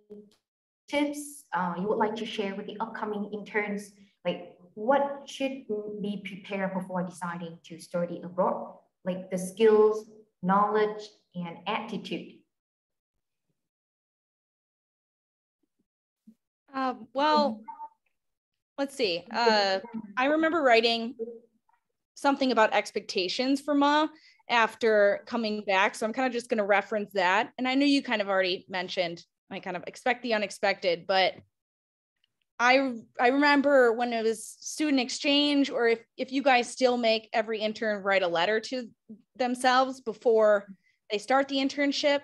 tips uh, you would like to share with the upcoming interns? Like what should be prepared before deciding to study abroad? Like the skills, knowledge, and attitude. Uh, well, let's see. Uh, I remember writing something about expectations for Ma after coming back. So I'm kind of just going to reference that. And I know you kind of already mentioned I kind of expect the unexpected, but I I remember when it was student exchange, or if if you guys still make every intern write a letter to themselves before they start the internship.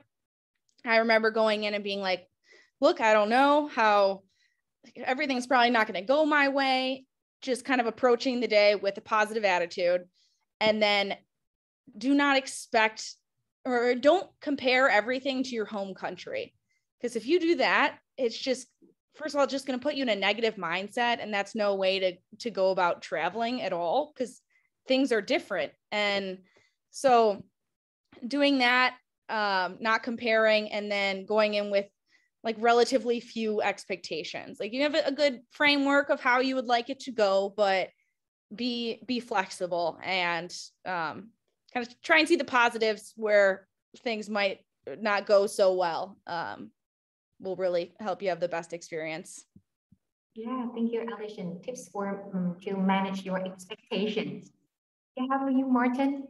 I remember going in and being like, look, I don't know how everything's probably not going to go my way. Just kind of approaching the day with a positive attitude. And then do not expect or don't compare everything to your home country. Because if you do that, it's just, first of all, just going to put you in a negative mindset. And that's no way to, to go about traveling at all. Because things are different. And so doing that, um, not comparing, and then going in with like relatively few expectations. Like you have a good framework of how you would like it to go, but be be flexible and um, kind of try and see the positives where things might not go so well. Um, will really help you have the best experience. Yeah, thank you, Alison. Tips for um, to manage your expectations. Yeah, how about you, Martin?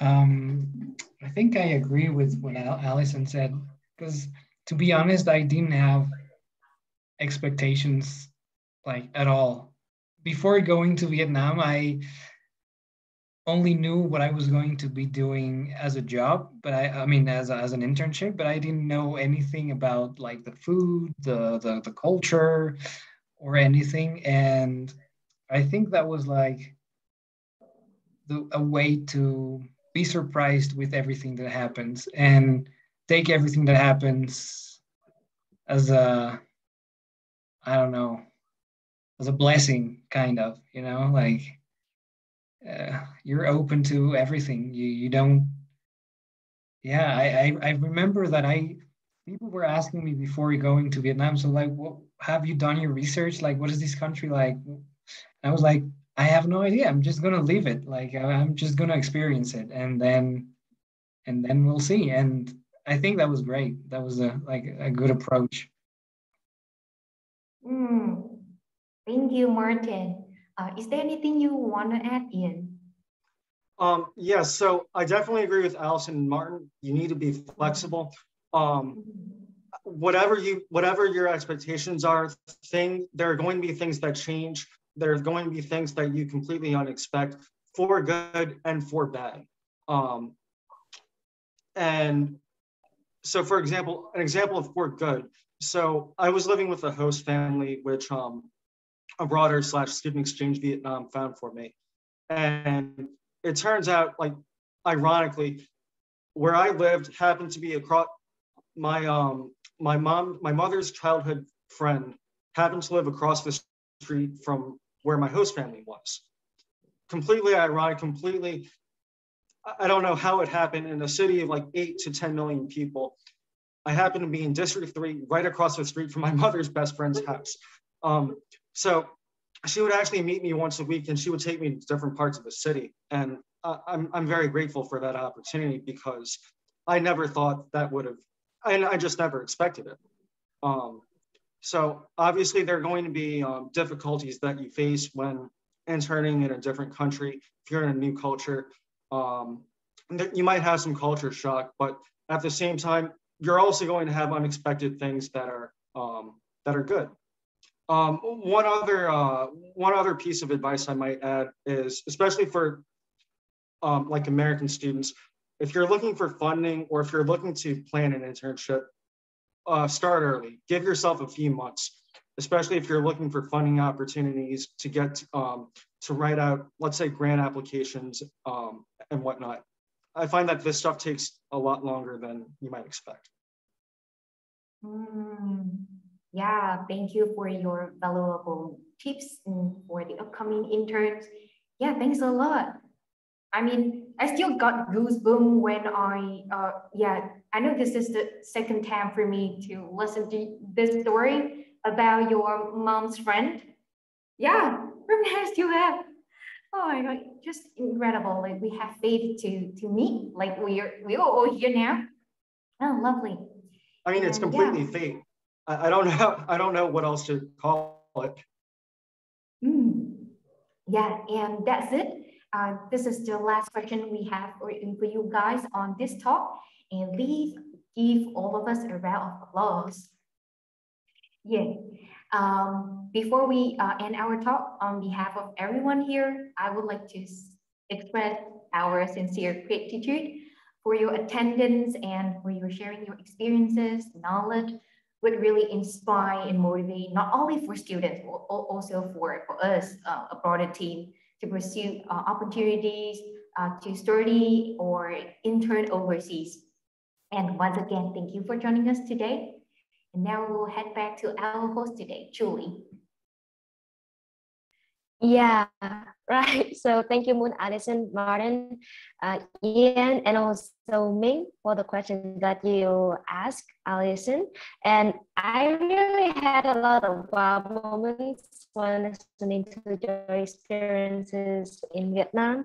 Um, I think I agree with what Allison said because, to be honest, I didn't have expectations like at all before going to Vietnam. I only knew what I was going to be doing as a job, but I, I mean, as, a, as an internship, but I didn't know anything about like the food, the, the, the culture or anything. And I think that was like the, a way to be surprised with everything that happens and take everything that happens as a, I don't know, as a blessing, kind of, you know, like, uh, you're open to everything. You you don't. Yeah, I, I I remember that I people were asking me before going to Vietnam. So like, what have you done your research? Like, what is this country like? I was like, I have no idea. I'm just gonna leave it. Like, I'm just gonna experience it, and then and then we'll see. And I think that was great. That was a like a good approach. Mm. Thank you, Martin. Uh, is there anything you want to add, Ian? Um, yes, yeah, so I definitely agree with Allison and Martin. You need to be flexible. Um, whatever you, whatever your expectations are, thing there are going to be things that change. There are going to be things that you completely unexpect for good and for bad. Um, and so, for example, an example of for good. So I was living with a host family, which um, Abroader slash student exchange Vietnam found for me. And it turns out, like, ironically, where I lived happened to be across my um my mom my mother's childhood friend happened to live across the street from where my host family was. Completely ironic, completely. I don't know how it happened in a city of like eight to 10 million people. I happened to be in District 3, right across the street from my mother's best friend's house. Um, so she would actually meet me once a week and she would take me to different parts of the city. And uh, I'm, I'm very grateful for that opportunity because I never thought that would have, and I just never expected it. Um, so obviously there are going to be um, difficulties that you face when interning in a different country. If you're in a new culture, um, you might have some culture shock, but at the same time, you're also going to have unexpected things that are um, that are good. Um, one other uh, one other piece of advice I might add is, especially for um, like American students, if you're looking for funding or if you're looking to plan an internship, uh, start early. Give yourself a few months, especially if you're looking for funding opportunities to get um, to write out, let's say, grant applications um, and whatnot. I find that this stuff takes a lot longer than you might expect. Mm. Yeah, thank you for your valuable tips for the upcoming interns. Yeah, thanks a lot. I mean, I still got goosebumps when I, uh, yeah, I know this is the second time for me to listen to this story about your mom's friend. Yeah, from there still have. Oh my God, just incredible. Like we have faith to to meet. Like we are we are all here now. Oh, lovely. I mean, it's completely yeah. fate. I, I don't know. I don't know what else to call it. Mm. Yeah, and that's it. Uh, this is the last question we have for, for you guys on this talk. And please give all of us a round of applause. Yeah. Um, before we uh, end our talk, on behalf of everyone here, I would like to express our sincere gratitude for your attendance and for your sharing your experiences, knowledge, would really inspire and motivate not only for students, but also for, for us, uh, Abroader team to pursue uh, opportunities uh, to study or intern overseas. And once again, thank you for joining us today. And now we'll head back to our host today, Julie. Yeah, right. So thank you, Moon, Addison, Martin, uh, Ian, and also Ming for the question that you asked, Alison. And I really had a lot of wow moments when listening to your experiences in Vietnam.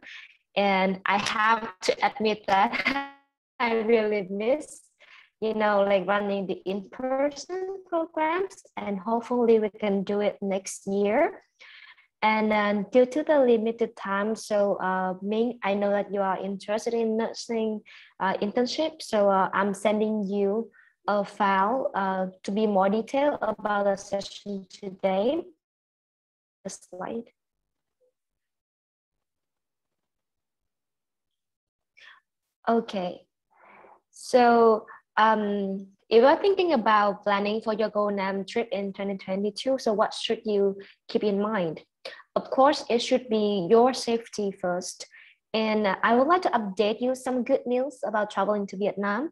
And I have to admit that I really miss, you know, like running the in-person programs and hopefully we can do it next year. And then due to the limited time, so uh, Ming, I know that you are interested in nursing uh, internship. So uh, I'm sending you a file uh, to be more detailed about the session today. The slide. Okay, so um, if you're thinking about planning for your GoNam trip in 2022, so what should you keep in mind? Of course, it should be your safety first. And I would like to update you some good news about traveling to Vietnam.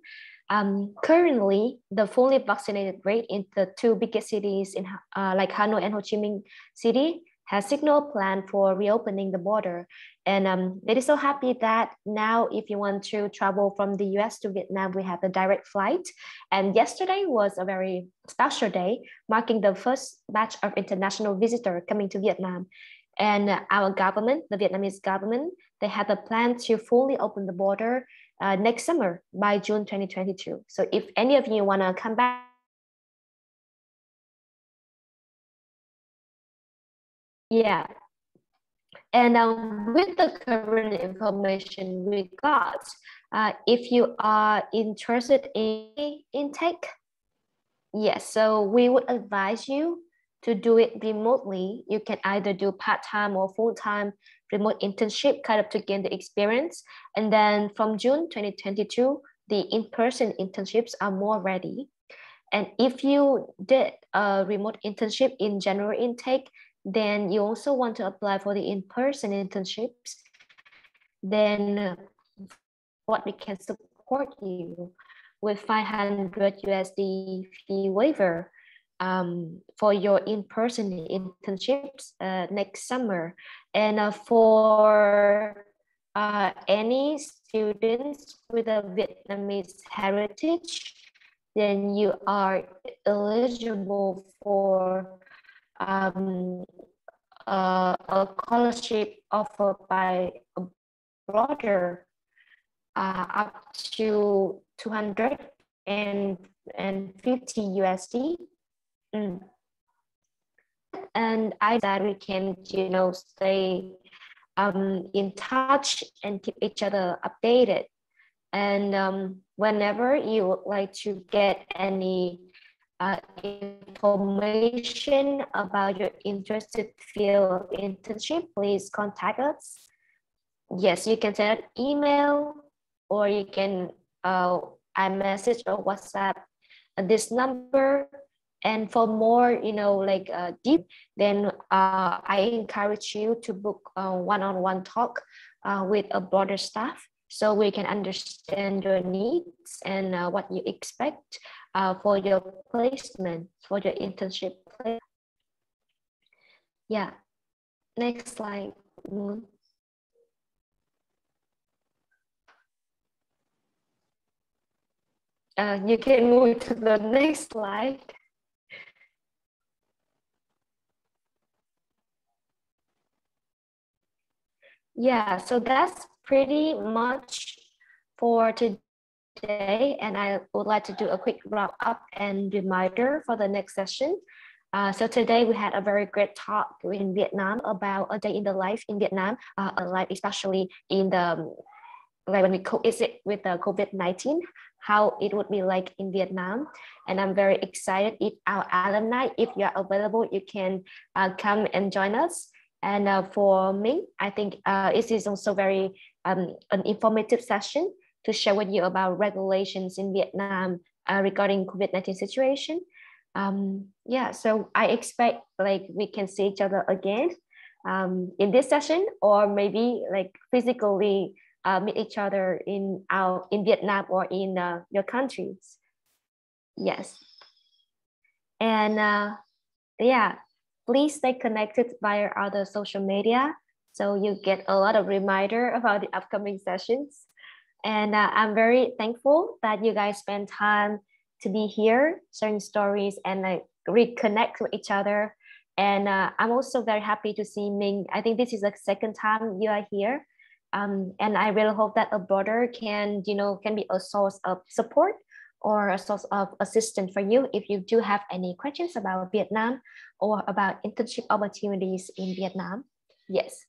Um, currently, the fully vaccinated rate in the two biggest cities in uh, like Hanoi and Ho Chi Minh City has signaled plan for reopening the border. And um, it is so happy that now if you want to travel from the US to Vietnam, we have a direct flight. And yesterday was a very special day, marking the first batch of international visitors coming to Vietnam. And our government, the Vietnamese government, they have a plan to fully open the border uh, next summer by June 2022. So if any of you wanna come back Yeah. And um, with the current information we got, uh, if you are interested in intake, yes, so we would advise you to do it remotely. You can either do part-time or full-time remote internship kind of to gain the experience. And then from June 2022, the in-person internships are more ready. And if you did a remote internship in general intake, then you also want to apply for the in-person internships, then what we can support you with 500 USD fee waiver um, for your in-person internships uh, next summer. And uh, for uh, any students with a Vietnamese heritage, then you are eligible for um, uh, a scholarship offered by a broader uh, up to 250 USD. Mm. And I that we can, you know, stay um, in touch and keep each other updated. And um, whenever you would like to get any uh, information about your interested field of internship, please contact us. Yes, you can send an email or you can uh, message or WhatsApp this number. And for more, you know, like uh, deep, then uh, I encourage you to book a one-on-one talk uh, with Abroader staff so we can understand your needs and uh, what you expect uh, for your placement, for your internship. Yeah, next slide. Moon. Uh, you can move to the next slide. Yeah, so that's pretty much for today today, and I would like to do a quick wrap up and reminder for the next session. Uh, so today we had a very great talk in Vietnam about a day in the life in Vietnam, uh, a life especially in the like when we coexist with the COVID-19, how it would be like in Vietnam. And I'm very excited if our alumni, if you're available, you can uh, come and join us. And uh, for me, I think uh, is also very um, an informative session to share with you about regulations in Vietnam uh, regarding COVID-19 situation. Um, yeah, so I expect like we can see each other again um, in this session or maybe like physically uh, meet each other in our in Vietnam or in uh, your countries. Yes. And uh, yeah, please stay connected via other social media so you get a lot of reminder about the upcoming sessions. And uh, I'm very thankful that you guys spend time to be here, sharing stories and like reconnect with each other. And uh, I'm also very happy to see Ming. I think this is the second time you are here. Um, and I really hope that Abroader can, you know, can be a source of support or a source of assistance for you if you do have any questions about Vietnam or about internship opportunities in Vietnam. Yes.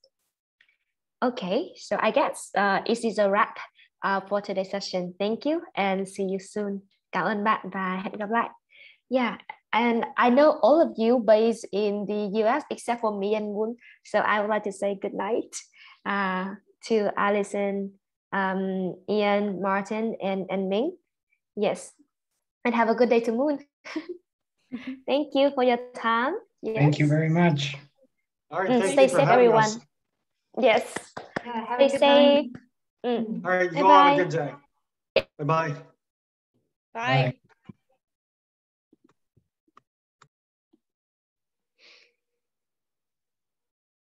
Okay, so I guess uh, this is a wrap uh, for today's session. Thank you and see you soon. Cảm ơn bạn và hẹn gặp lại. Yeah, and I know all of you based in the US except for me and Moon. So I would like to say good night uh, to Alison, um, Ian, Martin, and, and Ming. Yes, and have a good day to Moon. Thank you for your time. Yes. Thank you very much. All right, Mm, thank stay you safe, everyone. us. Yes, Yeah, have stay a good safe. night. Mm. All right, you all have a good day. Bye-bye. Bye. Bye.